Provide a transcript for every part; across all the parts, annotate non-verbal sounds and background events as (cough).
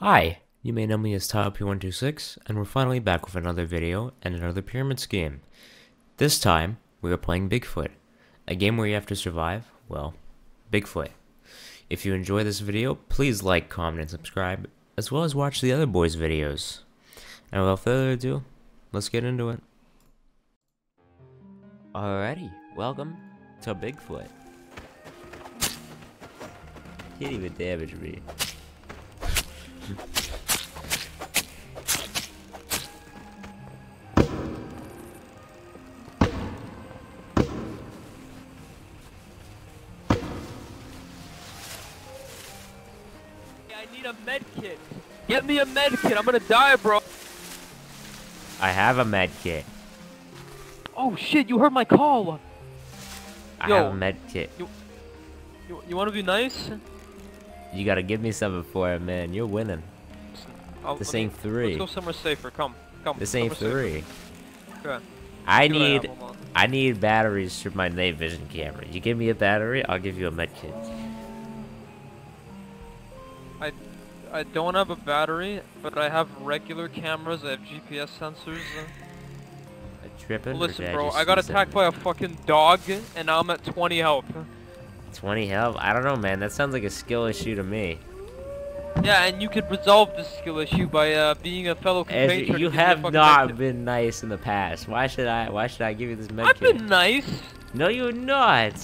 Hi, you may know me as TylerP126, and we're finally back with another video and another Pyramids game. This time, we are playing Bigfoot, a game where you have to survive, well, Bigfoot. If you enjoy this video, please like, comment, and subscribe, as well as watch the other boys' videos. And without further ado, let's get into it. Alrighty, welcome to Bigfoot. Can't even damage me. I need a med kit. Get me a med kit. I'm gonna die, bro. I have a med kit. Oh shit! You heard my call. I Yo. have a med kit. You you want to be nice? You gotta give me some before it, man. You're winning. I'll- This let me- ain't three. Let's go somewhere safer. Come, come. This ain't three. Okay. I need. I need batteries for my night vision camera. You give me a battery, I'll give you a med kit. I I don't have a battery, but I have regular cameras. I have GPS sensors. A tripping? Listen, bro. just I got attacked by a fucking dog, and now I'm at 20 health. Something? 20 health? I don't know, man. That sounds like a skill issue to me. Yeah, and you could resolve this skill issue by uh, being a fellow As compatriot. you, you a have not med kit. been nice in the past. Why should I? Why should I give you this med I've been nice. No, you're not.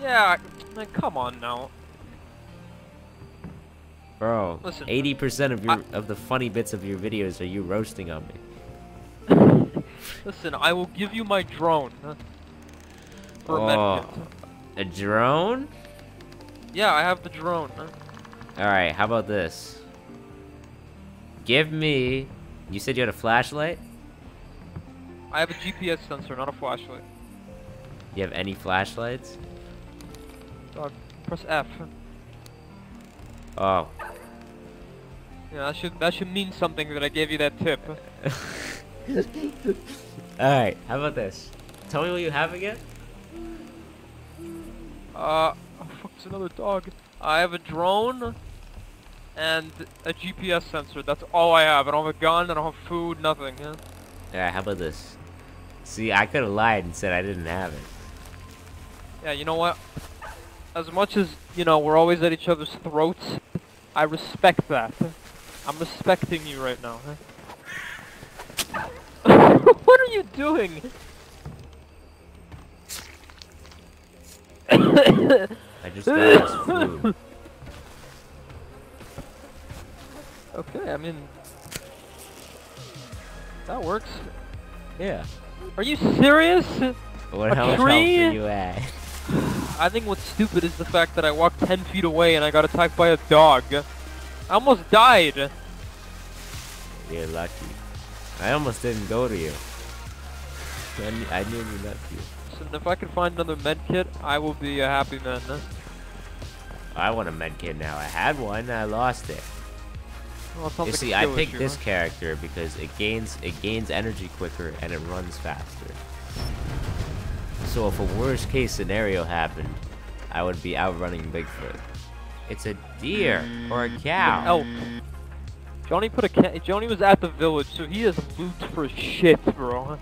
Yeah, like, come on now. Bro, Listen, 80% of your I- of the funny bits of your videos are you roasting on me. (laughs) Listen, I will give you my drone. huh, For a Oh. medkit. A drone? Yeah, I have the drone. Alright, how about this? Give me... You said you had a flashlight? I have a GPS sensor, not a flashlight. You have any flashlights? Dog, press F. Oh. Yeah, that should that should mean something that I gave you that tip. (laughs) Alright, how about this? Tell me what you have again? Uh, oh fuck, it's another dog. I have a drone and a GPS sensor. That's all I have. I don't have a gun. I don't have food. Nothing. Yeah. Alright, how about this? See, I could have lied and said I didn't have it. Yeah, you know what? As much as you know, we're always at each other's throats. I respect that. I'm respecting you right now. Huh? (laughs) what are you doing? (coughs) I just got us food. okay, I mean that works. Yeah. Are you serious? What A how much health tree? are you at? (sighs) I think what's stupid is the fact that I walked 10 feet away and I got attacked by a dog. I almost died. You're lucky. I almost didn't go to you. I, ne- I nearly left you. So if I can find another med kit, I will be a happy man. huh? I want a med kit now. I had one, I lost it. Well, You like see, I picked issue, this huh? character because it gains it gains energy quicker and it runs faster. So if a worst case scenario happened, I would be outrunning Bigfoot. It's a deer or a cow. elk. Johnny put a ca- Johnny was at the village, so he has loot for shit, bro.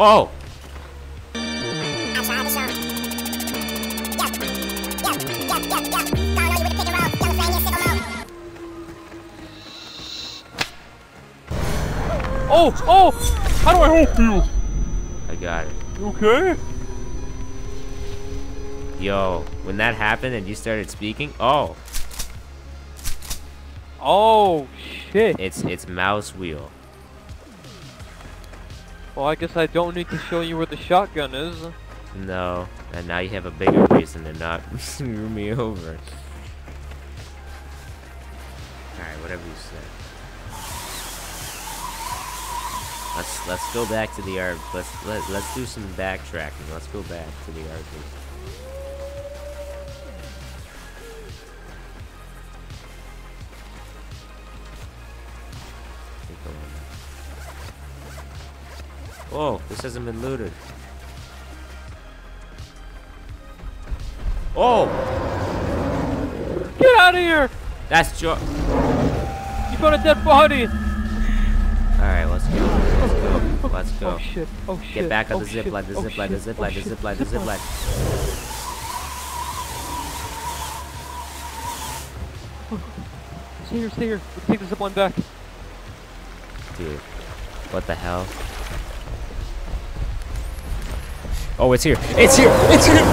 Mode. Oh, oh! How do I help you? I got it. You okay? Yo, when that happened and you started speaking, oh, Oh shit. it's it's mouse wheel. Well, I guess I don't need to show you where the shotgun is. No, and now you have a bigger reason to not (laughs) screw me over. Alright, whatever you say. Let's let's go back to the art. Let's let let's do some backtracking. Let's go back to the art. Oh, this hasn't been looted. Oh, Get out of here! that's Jo. You got a dead body! All right, let's go. Let's go. Let's go. Oh shit, oh shit. Get back on oh, the zip line, the oh, zip line, the zip oh, line, the zip line, the zip line. Stay here, stay here. Let's take the zip line back. Dude, what the hell? Oh, it's here! It's here! It's here!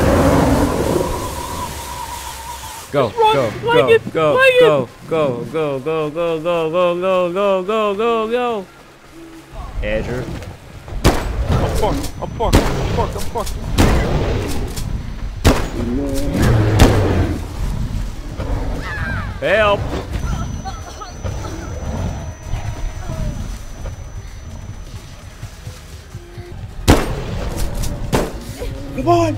Go, go, go, go, go, go, go, go, go, go, go, go, go, go, go, go. Andrew. I'm fucked, I'm fucked, I'm fucked, I'm fucked. Help! Come on!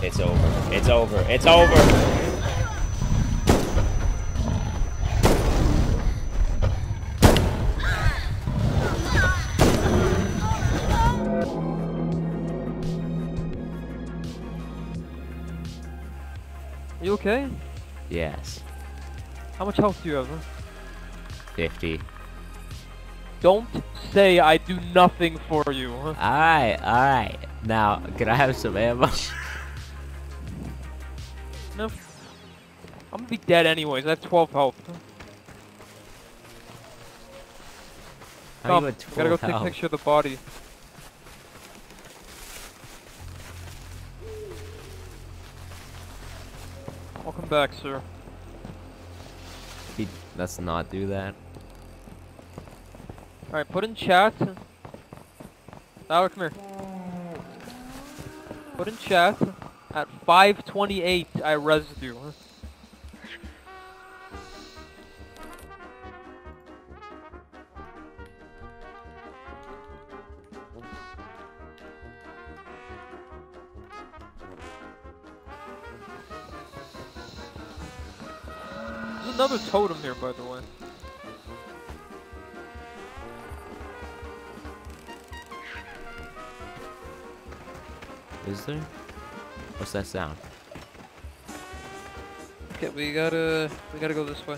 It's over. It's over. It's over. You okay? Yes. How much health do you have? 50. Don't say I do nothing for you. Huh? Alright, alright. Now, can I have some ammo? (laughs) No. I'm gonna be dead anyways. I have 12 health. How Come, you at gotta go 12 take a picture of the body. Welcome back, sir. Let's not do that. Alright, put in chat. Tyler, come here. Put in chat. At 528, I rezzed totem here, by the way. Is there? What's that sound? Okay, we gotta we gotta go this way.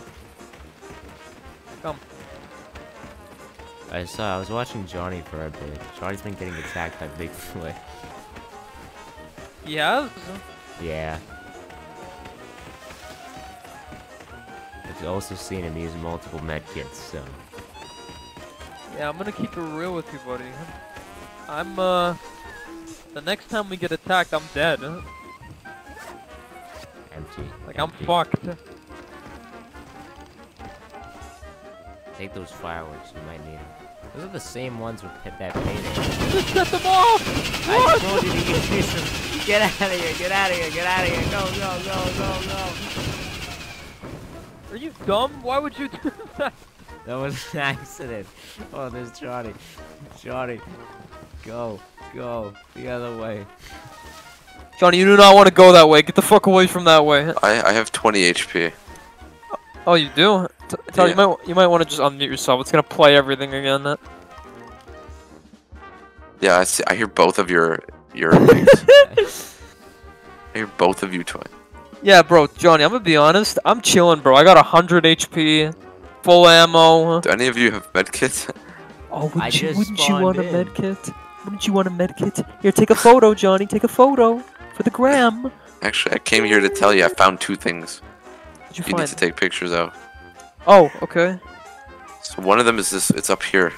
Come. I saw. I was watching Johnny for a bit. Johnny's been getting attacked by Bigfoot. He has? yeah. Also seen him use multiple medkits. So Yeah, I'm gonna keep it real with you, buddy. I'm uh the next time we get attacked I'm dead. empty. Like I'm fucked. Take those fireworks. You might need them. Those are the same ones with hit that payday. Just set them off! I told you to get use them. Get out of here! Get out of here! Get out of here! Go! Go! Go! Go! Go! Are you dumb? Why would you do (laughs) that? That was an accident. Oh, there's Johnny. Johnny. Go. Go. The other way. Johnny, you do not want to go that way. Get the fuck away from that way. I, I have 20 HP. Oh, you do? T- tell you might you might want to just unmute yourself. It's gonna play everything again. Yeah, I, see, I hear both of your your. (laughs) (laughs) I hear both of you toy. Yeah, bro, Johnny, I'm gonna be honest. I'm chilling, bro. I got 100 HP, full ammo. Do any of you have medkits? (laughs) Oh, wouldn't, I you, just wouldn't you want a spawned in. med kit? Wouldn't you want a medkit? Here, take a photo, Johnny. Take a photo for the gram. Actually, I came here to tell you I found two things Did you you need find? to take pictures of. Oh, okay. So one of them is this. It's up here.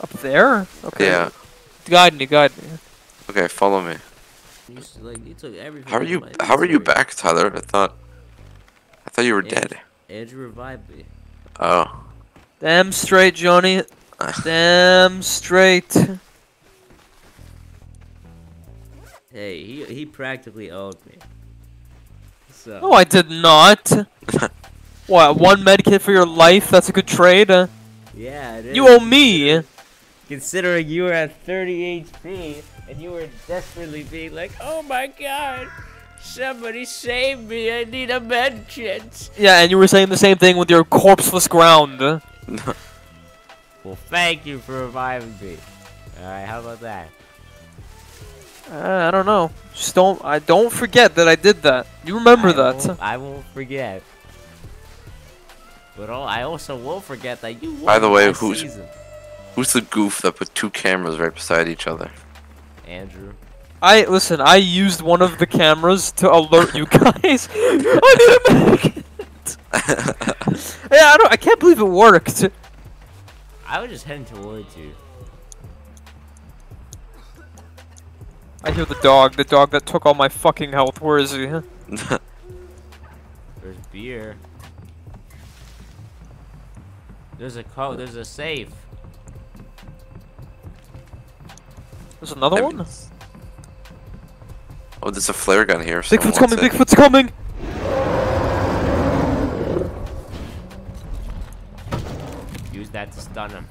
Up there? Okay. Yeah. Guide me, guide me. Okay, follow me. You s- like you took everything. How are you? my How are you back, Tyler? I thought. I thought you were Yeah. dead. Andrew revived me. Oh. Damn straight, Johnny. (laughs) Damn straight. Hey, he he practically owed me. So. No, I did not. (laughs) what, one med kit for your life? That's a good trade? Yeah, it you owe me. Considering you were at 30 HP and you were desperately being like, "Oh my god, Somebody save me! I need a med kit. Yeah, and you were saying the same thing with your corpseless ground. (laughs) Well, thank you for reviving me. All right, how about that? Uh, I don't know. Just don't. I don't forget that I did that. You remember I that? Won't, I won't forget. But all, I also won't forget that you. By the way, who's- season. Who's the goof that put two cameras right beside each other? Andrew? I listen. I used one of the cameras to alert you guys. (laughs) I need a medic. (laughs) yeah, I don't. I can't believe it worked. I was just heading towards you. I hear the dog. The dog that took all my fucking health. Where is he? There's beer. There's a code. There's a safe. There's another That one. means- Oh, there's a flare gun here. Bigfoot's coming. it. Bigfoot's coming. Use that to stun him.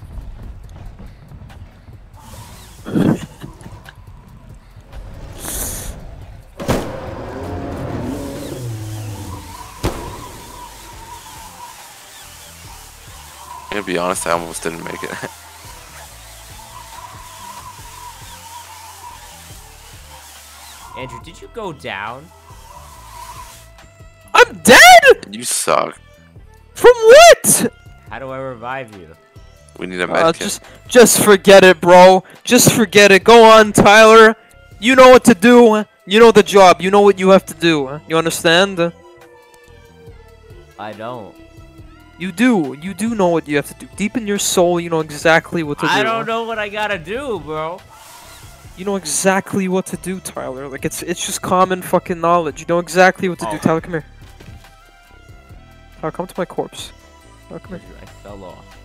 I'm gonna be honest, I almost didn't make it. (laughs) Andrew, did you go down? I'm dead. you suck. From what? How do I revive you? We need a Uh, med kit. just, just forget it, bro. Just forget it. Go on, Tyler. You know what to do. You know the job. You know what you have to do. You understand? I don't. You do. You do know what you have to do. Deep in your soul, you know exactly what to do. I don't know what I gotta do, bro. You know exactly what to do, Tyler. Like it's it's just common fucking knowledge. You know exactly what to do. Oh. Tyler, come here. Tyler, come to my corpse. Tyler, come here. I fell off.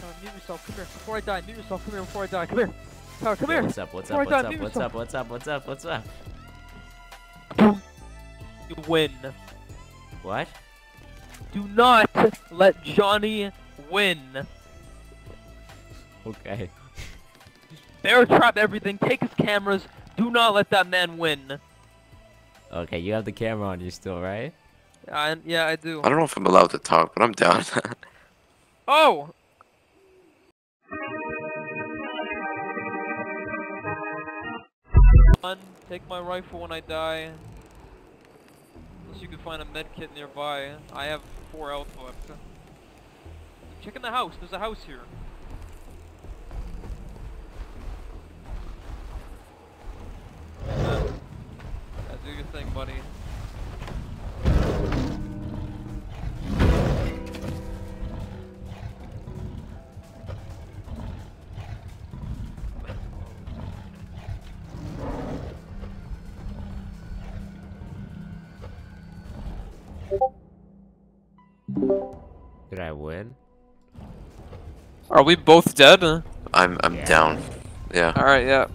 Tyler, mute yourself. Come here. Before I die, mute yourself. Come here before I die. Come here. Tyler, come here. What's up? What's up? What's up? What's up? What's up? What's up? What's up? You win. What? Do not let Johnny win. Okay. (laughs) Bear trap everything. Take his cameras. Do not let that man win. Okay, you have the camera on you still, right? I, yeah, I do. I don't know if I'm allowed to talk, but I'm down. (laughs) Oh! One, take my rifle when I die. Unless you can find a med kit nearby. I have four health left. Check in the house. There's a house here. Yeah, do your thing, buddy. Did I win? Are we both dead? I'm I'm Yeah. down. Yeah. Alright, yeah.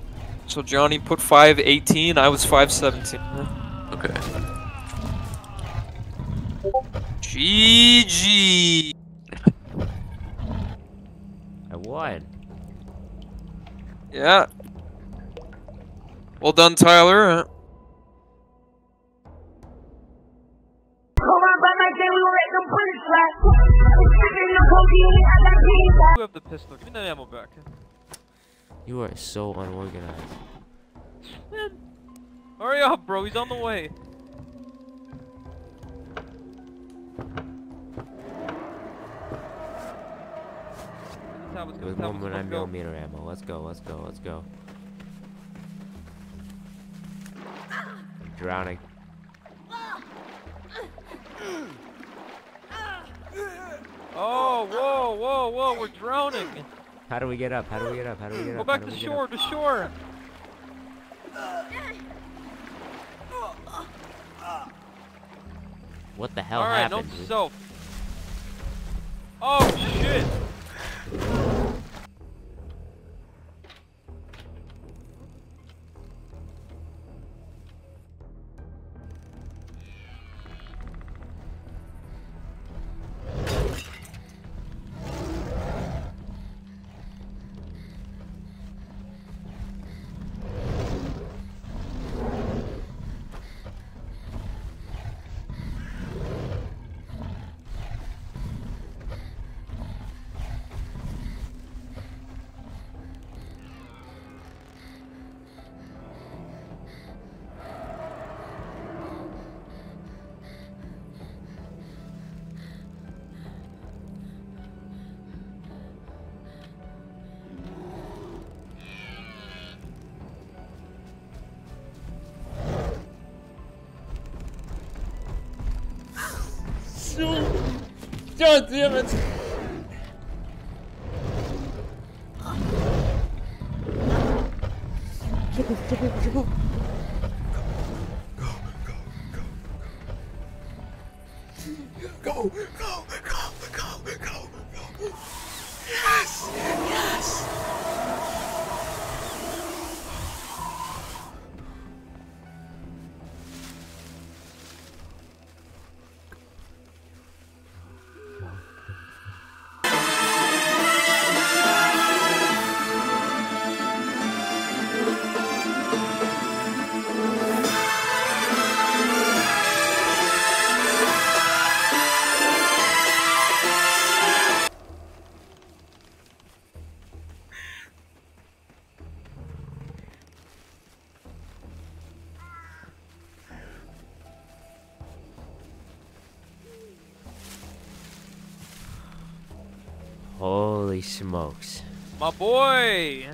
So Johnny put 518, I was 517. Okay. GG! I won. Yeah. Well done, Tyler. Uh, you have the pistol. Give me that ammo back. You are so unorganized. Man, hurry up, bro. He's on the way. It was one with 9 millimeter ammo. Let's go, let's go, let's go. I'm drowning. Oh, whoa, whoa, whoa, we're drowning. How do we get up? How do we get up? How do we get up? Go back to shore, to shore. What the hell Alright, happened? note to dude? self. Oh, shit. God damn it! Go, go, go, go, go, go. go, go, go, go, go. Yes, yes. Holy smokes. My boy!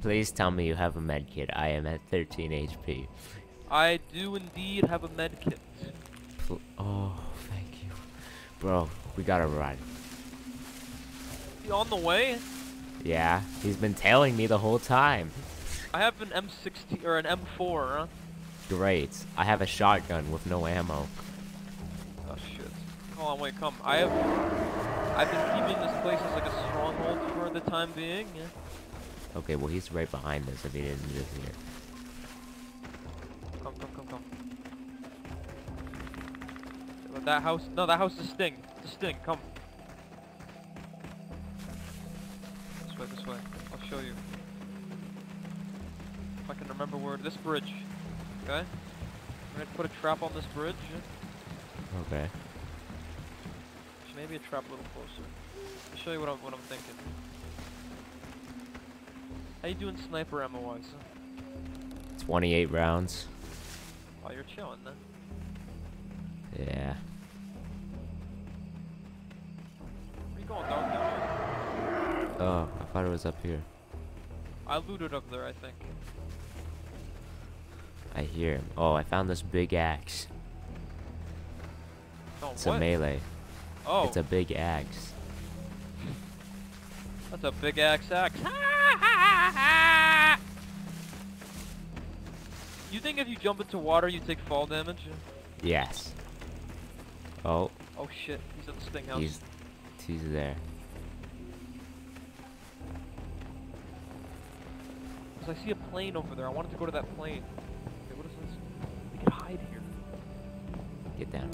Please tell me you have a med kit. I am at 13 HP. I do indeed have a med kit. Oh, thank you. Bro, we gotta run. He on the way? Yeah, he's been tailing me the whole time. I have an M60 or an M4, huh? Great. I have a shotgun with no ammo. Oh shit. Hold on, wait, come. I have. I've been keeping this place as like a stronghold for the time being. Yeah. Okay, well he's right behind us if he didn't just here. Come, come, come, come. That house. No, that house is Sting. It's a Sting. Come. This way, this way. I'll show you. If I can remember where this bridge. Okay. I'm gonna put a trap on this bridge. Okay. Maybe a trap a little closer. I'll show you what I'm what I'm thinking. How you doing sniper ammo wise? 28 rounds. Oh, you're chilling then. Yeah. Where you going, dog? Down? Oh, I thought it was up here. I looted up there, I think. I hear him. Oh, I found this big axe. Oh, It's what? a melee. Oh, It's a big axe. that's a big axe axe. (laughs) you think if you jump into water, you take fall damage? Yes. Oh, Oh shit, he's at the sting house. he's he's there. 'Cause I see a plane over there. I wanted to go to that plane. Okay, what is this? We can hide here. Get down.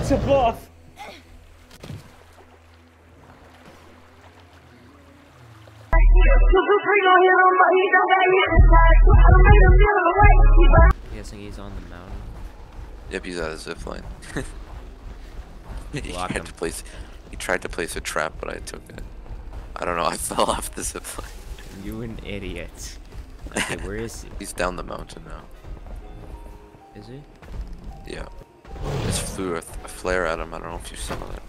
It's a bluff. Guessing he's on the mountain. Yep, he's at a zip line. (laughs) he Block tried him. to place. He tried to place a trap, but I took it. I don't know. I (laughs) fell off the zip line. You an idiot. (laughs) Okay, where is he? He's down the mountain now. Is he? Yeah. Just flew a, a flare at him. I don't know if you saw that.